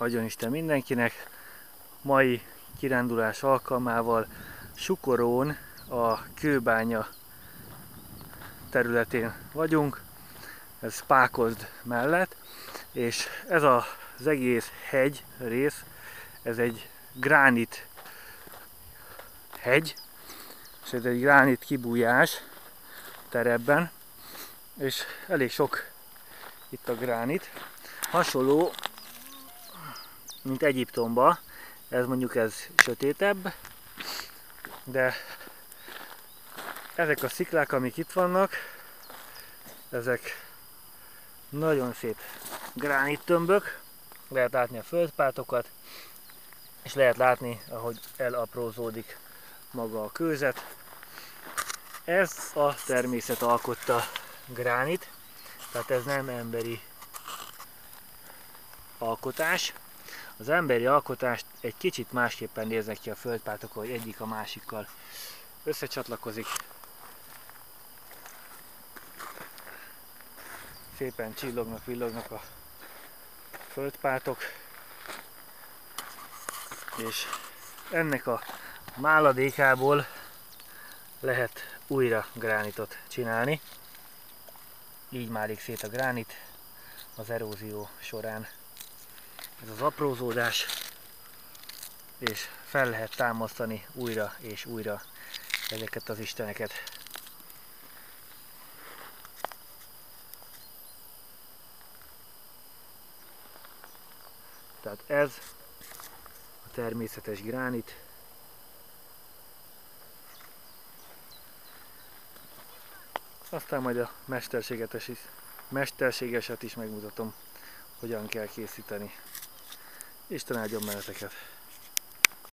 adjon Isten mindenkinek. Mai kirándulás alkalmával Sukorón a kőbánya területén vagyunk, ez Pákozd mellett, és ez az egész hegy rész, ez egy gránit hegy, és ez egy gránit kibújás terepben, és elég sok itt a gránit. Hasonló, mint Egyiptomba, ez mondjuk ez sötétebb, de ezek a sziklák, amik itt vannak, ezek nagyon szép gránit tömbök, lehet látni a földpátokat, és lehet látni, ahogy elaprózódik maga a kőzet. Ez a természet alkotta gránit, tehát ez nem emberi alkotás. Az emberi alkotást egy kicsit másképpen néznek ki a földpátok, hogy egyik a másikkal összecsatlakozik. Szépen csillognak, villognak a földpátok, és ennek a máladékából lehet újra gránitot csinálni. Így málik szét a gránit az erózió során. Ez az aprózódás, és fel lehet támasztani újra és újra ezeket az isteneket. Tehát ez a természetes gránit. Aztán majd a mesterségetes is, mesterségeset is megmutatom, hogyan kell készíteni. Isten áldjon meneteket!